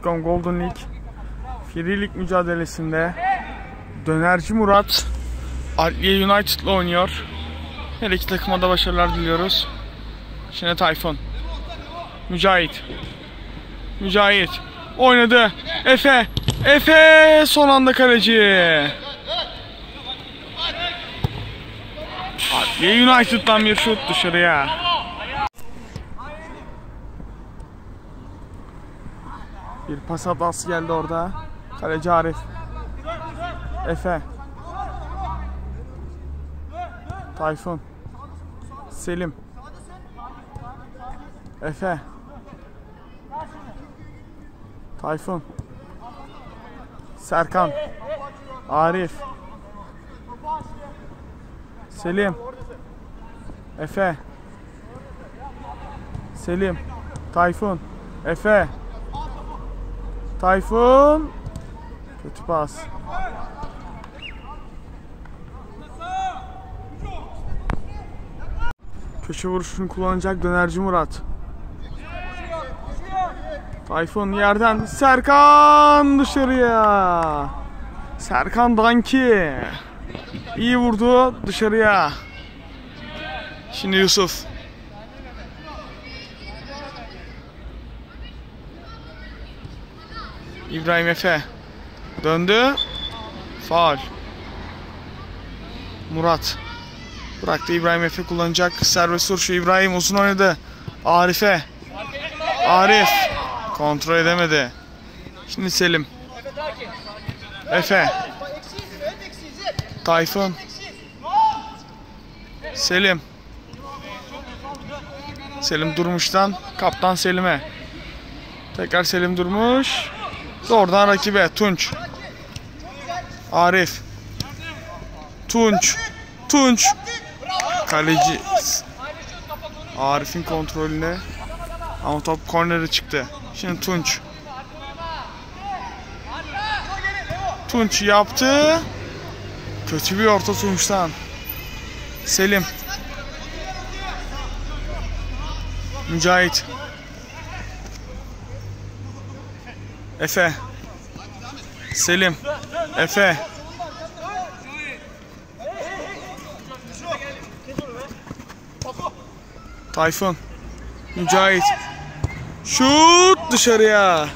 Telekom Golden League Free mücadelesinde Dönerci Murat Adliye United'la oynuyor. Her iki takıma da başarılar diliyoruz. Şimdi Tayfun. Mücahit. Mücahit. Oynadı. Efe. Efe son anda kaleci. Adliye United'dan bir şut dışarıya. Bir pas hatası geldi orada. Kaleci Arif. Efe. Tayfun. Selim. Efe. Tayfun. Serkan. Arif. Selim. Efe. Selim. Tayfun. Efe. Tayfun. Kötü pas. Köşe vuruşunu kullanacak dönerci Murat. Tayfun yerden Serkan dışarıya. Serkan Danki. İyi vurdu dışarıya. Şimdi Yusuf. İbrahim Efe. Döndü. Faul. Murat. Bıraktı İbrahim Efe kullanacak. Serbest vuruşu İbrahim uzun oynadı. Arif'e. Arif. Kontrol edemedi. Şimdi Selim. Efe. Tayfun. Selim. Selim Durmuş'tan kaptan Selim'e. Tekrar Selim Durmuş. Doğrudan rakibe Tunç. Arif. Tunç. Tunç. Kaleci. Arif'in kontrolünde. Ama top kornere çıktı. Şimdi Tunç. Tunç yaptı. Kötü bir orta Tunç'tan. Selim. Mücahit. Efe. Selim. Efe. Tayfun. Mücahit. Şut dışarıya.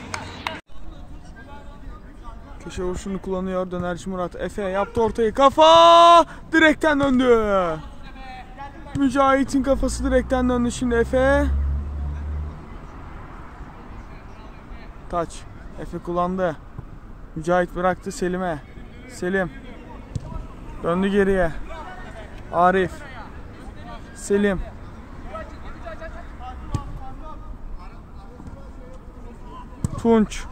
Köşe vuruşunu kullanıyor dönerci Murat. Efe yaptı ortayı. Kafa direkten döndü. Mücahit'in kafası direkten döndü şimdi Efe. Taç. Efe kullandı. Mücahit bıraktı Selim'e. Selim. Döndü geriye. Arif. Selim. Tunç.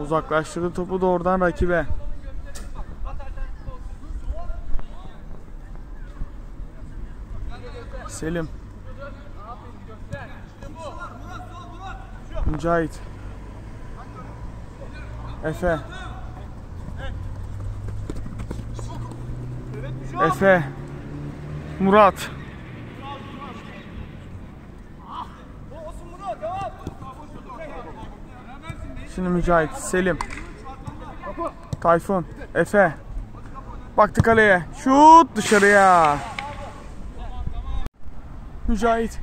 Uzaklaştırdı topu doğrudan rakibe. Selim. Mücahit. Efe. Efe. Murat. Şimdi Mücahit, Selim. Tayfun, Efe. Baktı kaleye. Şut dışarıya. Mücahit.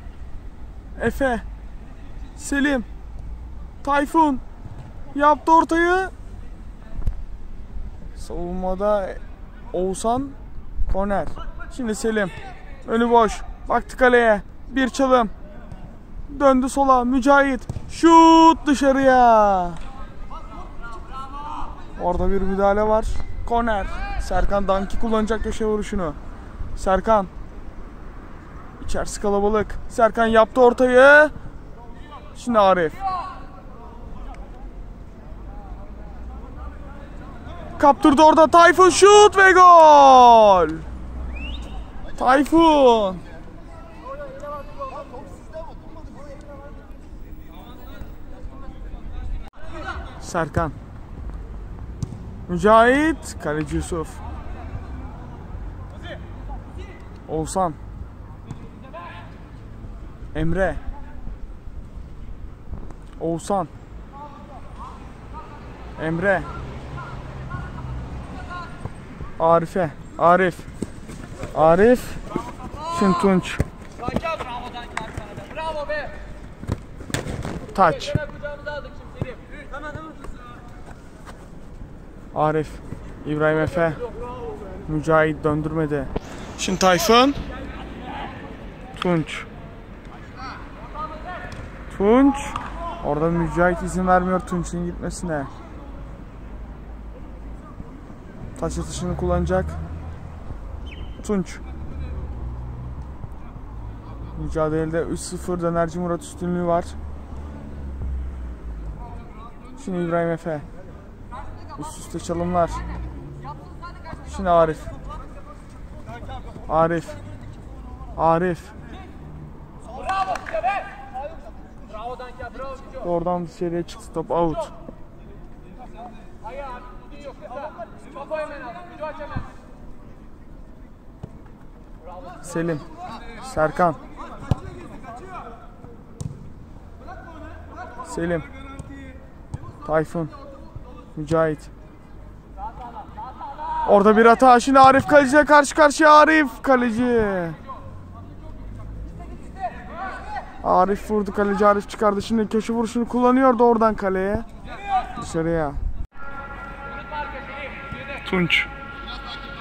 Efe. Selim. Tayfun. Yaptı ortayı. Savunmada Oğuzhan korner. Şimdi Selim. Önü boş. Baktı kaleye. Bir çalım. Döndü sola. Mücahit. Şut dışarıya. Orada bir müdahale var. Korner. Serkan Danki kullanacak köşe vuruşunu. Serkan. İçerisi kalabalık. Serkan yaptı ortayı. Şimdi Arif. Kaptırdı orada Tayfun şut ve gol. Tayfun. Serkan. Mücahit. Kaleci Yusuf. Oğuzhan. Emre. Oğuzhan. Emre. Arif'e. Arif. Arif. Şimdi Tunç. Sanki al bravo be. Taç. Arif. İbrahim Efe. Mücahit döndürmedi. Şimdi Tayfun. Tunç. Tunç. Orada Mücahit izin vermiyor Tunç'un gitmesine. Taç atışını kullanacak. Tunç. Mücadelede 3-0 dönerci Murat üstünlüğü var. Şimdi İbrahim Efe. Üst üste çalımlar. Şimdi Arif. Arif. Arif. Oradan dışarıya çıktı top out. Selim. Serkan. Selim. Tayfun. Mücahit. Orada bir hata. Şimdi Arif kaleciye karşı karşıya Arif kaleci. Arif vurdu kaleci Arif çıkardı. Şimdi köşe vuruşunu kullanıyordu oradan kaleye. Dışarıya. Tunç.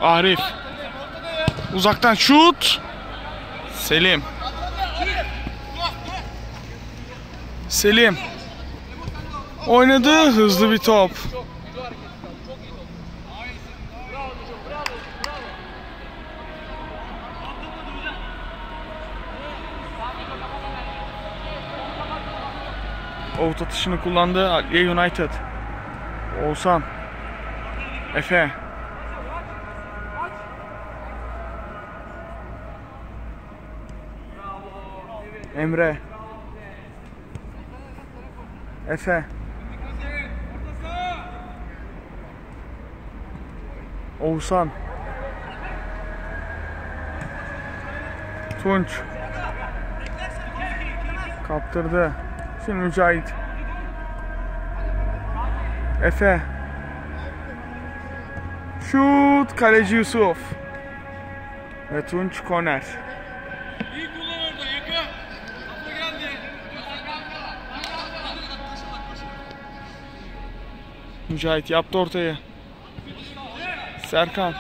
Arif. Uzaktan şut. Selim. Selim. Oynadı hızlı bir top. Out atışını kullandı Adliye United. Oğuzhan. Efe. Emre. Efe. Oğuzhan. Tunç. Kaptırdı. Şimdi Mücahit. Efe. Şut kaleci Yusuf. Ve Tunç. İyi kullan orada geldi. Mücahit yaptı ortayı. Serkan.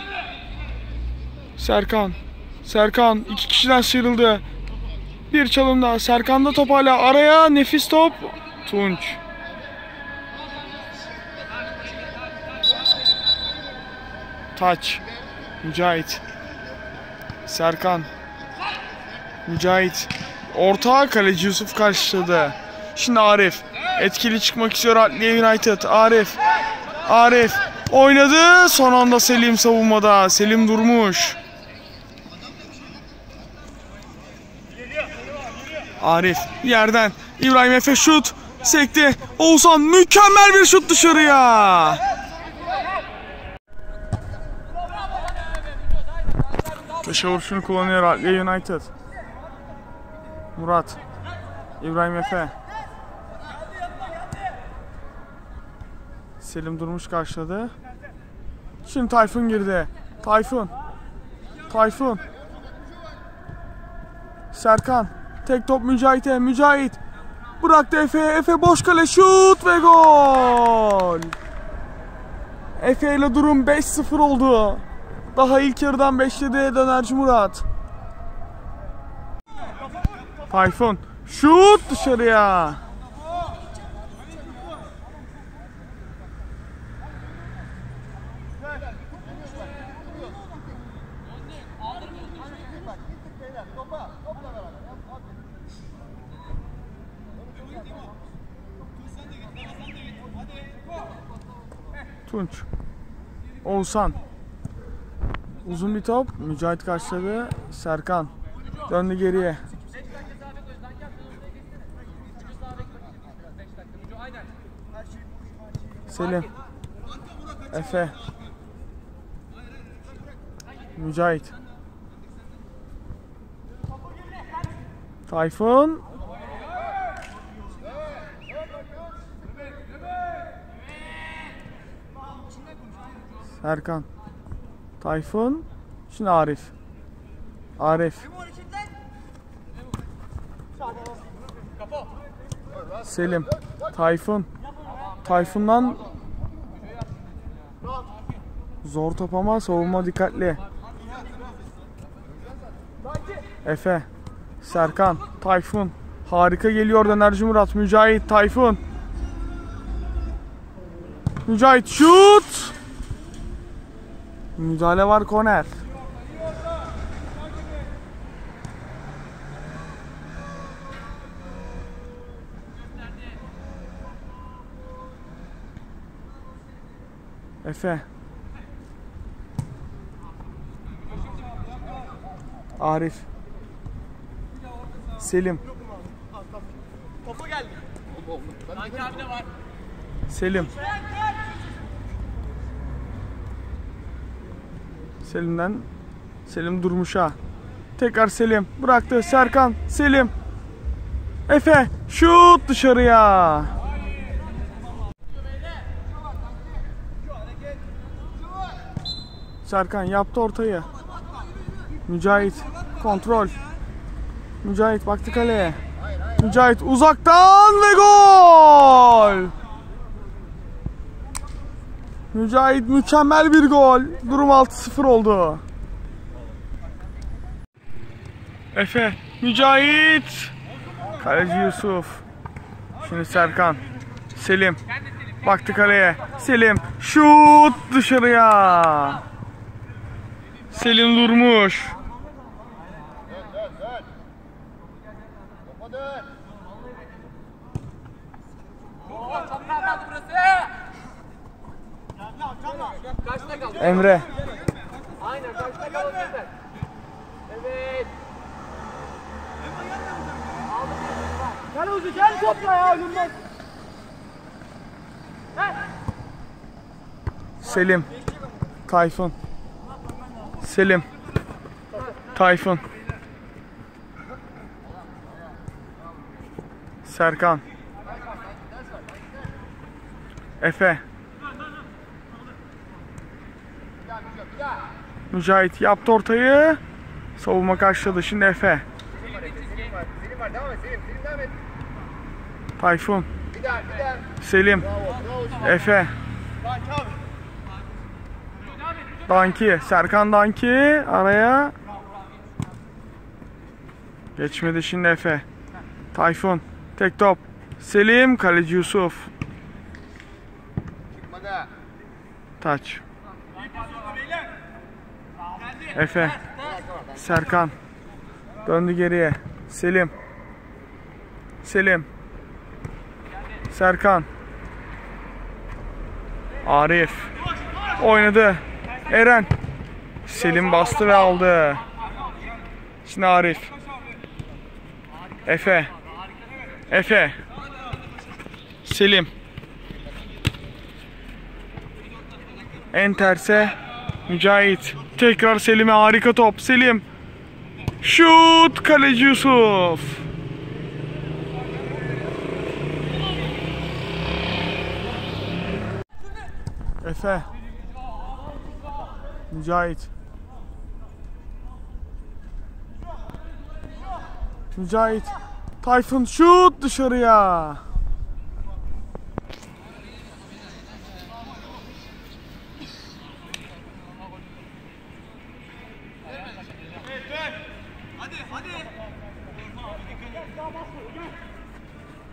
Serkan. Serkan iki kişiden sıyrıldı. Bir çalım daha. Serkan'da top hala araya nefis top. Tunç. Taç. Mücahit. Serkan. Mücahit. Orta kaleci Yusuf karşıladı. Şimdi Arif. Etkili çıkmak istiyor Adliye United. Arif. Arif. Oynadı. Son anda Selim savunmada. Selim durmuş. Arif yerden İbrahim Efe şut sekti. Oğuzhan mükemmel bir şut dışarıya. Köşe vuruşunu kullanıyor Adliye United. Murat. İbrahim Efe. Selim Durmuş karşıladı. Şimdi Tayfun girdi. Tayfun. Tayfun. Serkan. Tek top Mücahit'e. Mücahit. Bıraktı Efe. Efe boş kale şut ve gol. Efe ile durum 5-0 oldu. Daha ilk yarıdan 5'ledi dönerci Murat. Tayfun. Şut dışarıya. Tunç. Oğuzhan. Uzun bir top. Mücahit karşıladı. Serkan. Döndü geriye. Selim. Efe. Mücahit. Tayfun. Serkan. Tayfun. Şimdi Arif. Arif. Selim. Tayfun. Tayfun'dan zor top ama savunma dikkatli. Efe. Serkan. Tayfun. Harika geliyor Dönerci Murat. Mücahit. Tayfun. Mücahit şut. Müdahale var korner. Efe. Arif. Selim. Sanki abi de var. Selim. Selim'den Selim Durmuş'a. Tekrar Selim. Bıraktı. Serkan. Selim. Efe. Şut dışarıya. Serkan yaptı ortayı. Mücahit. Kontrol. Mücahit baktı kaleye. Mücahit uzaktan ve gol. Mücahit mükemmel bir gol. Durum 6-0 oldu. Efe, Mücahit. Kaleci Yusuf. Şimdi Serkan. Selim. Baktı kaleye. Selim. Şut dışarıya. Selim durmuş. Selim. Tayfun. Selim. Tayfun. Serkan. Efe. Mücahit yaptı ortayı. Savunma karşıladı. Şimdi Efe. Selim var devam et Selim. Selim devam et. Tayfun. Bir daha bir daha. Selim. Efe. Danki. Serkan Danki. Araya. Geçmedi şimdi Efe. Tayfun. Tek top. Selim. Kaleci Yusuf. Taç. Efe. Serkan. Döndü geriye. Selim. Selim. Serkan. Arif. Oynadı. Eren. Selim bastı ve aldı. Şimdi Arif. Efe. Efe. Selim. En terse Mücahit. Tekrar Selim'e harika top. Selim. Şut kaleci Yusuf. Efe. Mücahit. Mücahit. Tayfun şut dışarıya.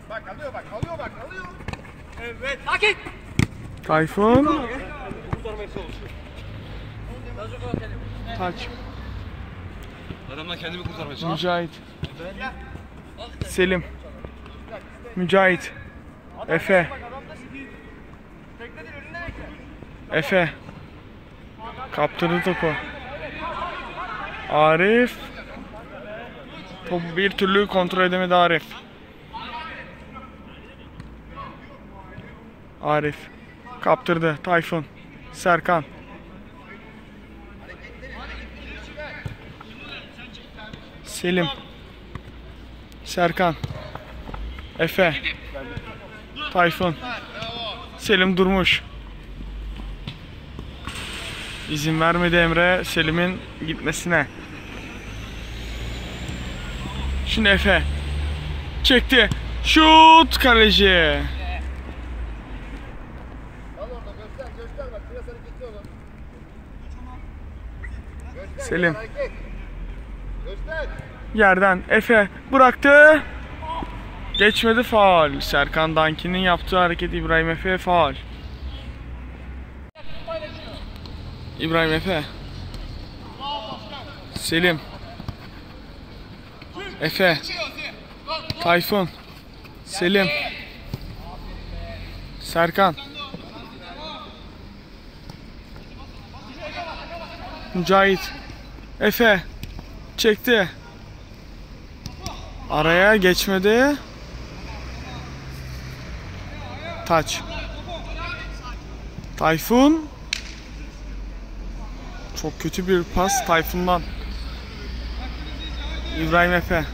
Bak alıyor bak alıyor bak alıyor. Evet. Sakin. Tayfun. Taç. Adamlar kendimi kurtarmaya çalışıyor. Mücahit. Selim. Mücahit. Efe. Efe. Kaptırdı topu. Arif. Topu bir türlü kontrol edemedi Arif. Arif. Kaptırdı. Tayfun. Serkan. Selim. Serkan. Efe. Tayfun. Selim Durmuş. İzin vermedi Emre Selim'in gitmesine. Şimdi Efe. Çekti. Şut kaleci. Selim. Yerden Efe bıraktı. Geçmedi faul. Serkan Danki'nin yaptığı hareket İbrahim Efe'ye faul. İbrahim Efe. Selim. Efe. Tayfun. Selim. Serkan. Mücahit. Efe. Çekti. Araya geçmedi. Taç. Tayfun. Çok kötü bir pas Tayfun'dan. İbrahim Efe.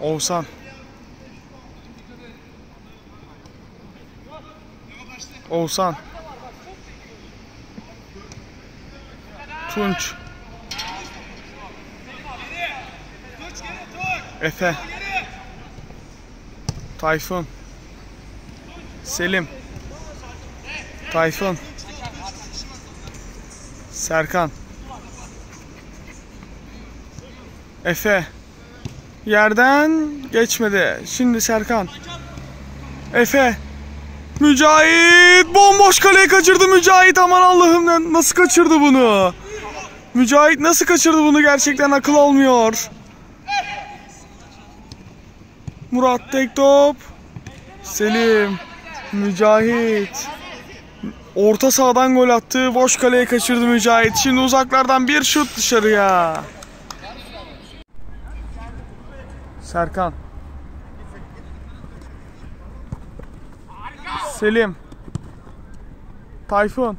Oğuzhan. Oğuzhan. Tunç. Efe. Tayfun. Selim. Tayfun. Serkan. Efe. Yerden geçmedi. Şimdi Serkan. Efe. Mücahit bomboş kaleye kaçırdı Mücahit aman Allah'ım nasıl kaçırdı bunu? Mücahit nasıl kaçırdı bunu gerçekten akıl olmuyor. Murat tek top. Selim. Mücahit. Orta sahadan gol attı. Boş kaleye kaçırdı Mücahit. Şimdi uzaklardan bir şut dışarıya. Serkan. Selim. Tayfun.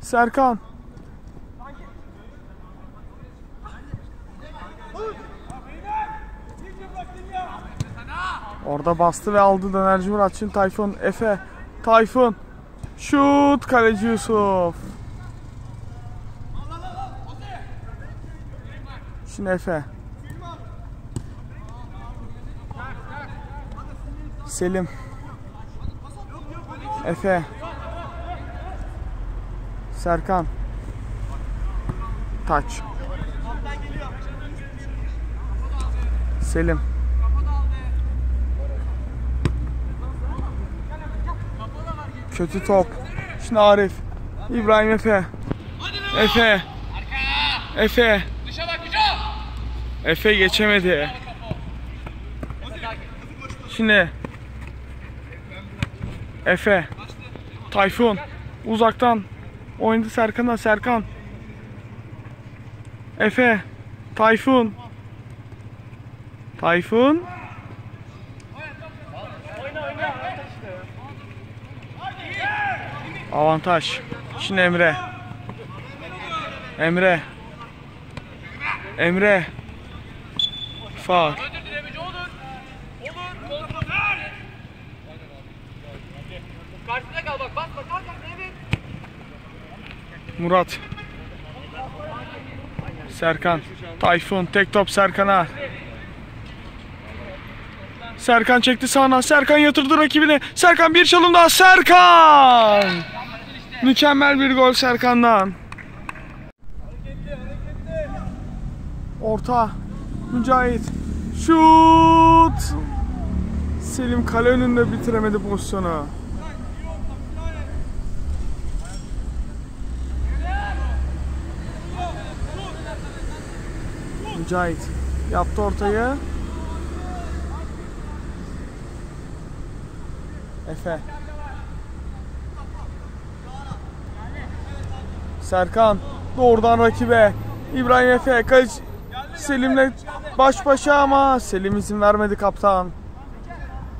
Serkan. Orada bastı ve aldı dönerci Murat. Şimdi Tayfun. Efe. Tayfun. Şut. Kaleci Yusuf. Şimdi Efe. Selim. Efe. Serkan. Taç. Selim. Kötü top. Şimdi Arif. İbrahim Efe. Efe. Efe. Efe geçemedi. Şimdi Efe Tayfun uzaktan oynadı Serkan'a Serkan Efe Tayfun Tayfun Avantaj. Şimdi Emre. Emre. Emre. Faul. Murat. Serkan. Tayfun. Tek top Serkan'a. Serkan çekti sağına. Serkan yatırdı rakibine. Serkan bir çalım daha. Serkan! Mükemmel bir gol Serkan'dan. Orta. Mücahit. Şut! Selim kale önünde bitiremedi pozisyonu. Mücahit yaptı ortayı. Efe. Serkan doğrudan rakibe. İbrahim Efe kaç Selim'le baş başa ama Selim izin vermedi kaptan.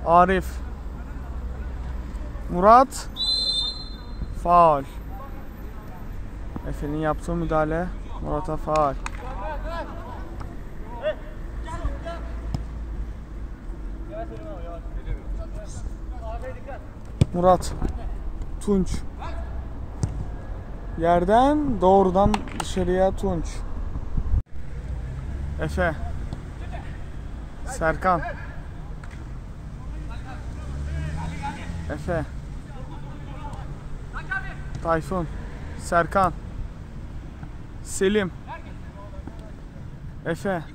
Arif. Murat. Faul. Efe'nin yaptığı müdahale Murat'a faal. Murat Tunç. Yerden doğrudan dışarıya Tunç. Efe. Serkan. Efe. Tayfun. Serkan. Selim. Efe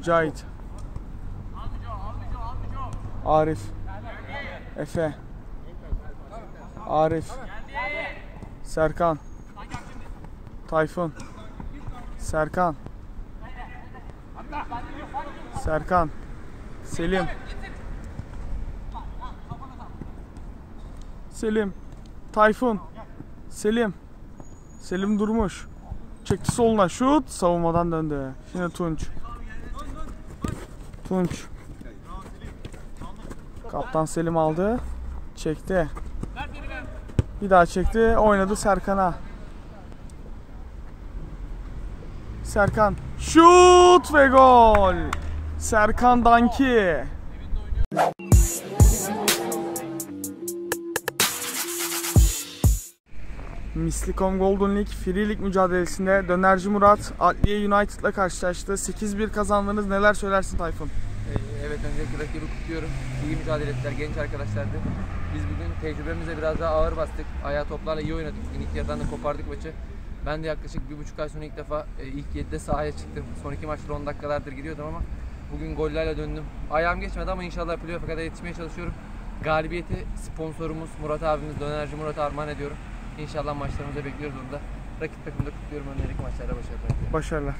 Mücahit. Arif. Efe. Arif. Serkan. Tayfun. Serkan. Serkan. Selim. Selim. Tayfun. Selim. Selim durmuş. Çekti soluna. Şut. Savunmadan döndü. Şimdi Tunç. Tunç. Kaptan Selim aldı. Çekti. Bir daha çekti. Oynadı Serkan'a. Serkan. Şut ve gol. Serkan Danki. Mislikom Golden League Free League mücadelesinde Dönerci Murat Adliye United'la karşılaştı. 8-1 kazandınız. Neler söylersin Tayfun? Ee, Evet öncelikle rakibi kutluyorum. İyi mücadele ettiler genç arkadaşlardı. Biz bugün tecrübemize biraz daha ağır bastık. Ayağı toplarla iyi oynadık. İlk yarıdan da kopardık maçı. Ben de yaklaşık bir buçuk ay sonra ilk defa e, ilk 7'de sahaya çıktım. Son iki maçta 10 dakikalardır giriyordum ama bugün gollerle döndüm. Ayağım geçmedi ama inşallah playoff'a kadar yetişmeye çalışıyorum. Galibiyeti sponsorumuz Murat abimiz, Dönerci Murat'a armağan ediyorum. İnşallah maçlarımıza bekliyoruz onu da. Rakip takımda kutluyorum. Önerilik maçlarda başarılar. Başarılar.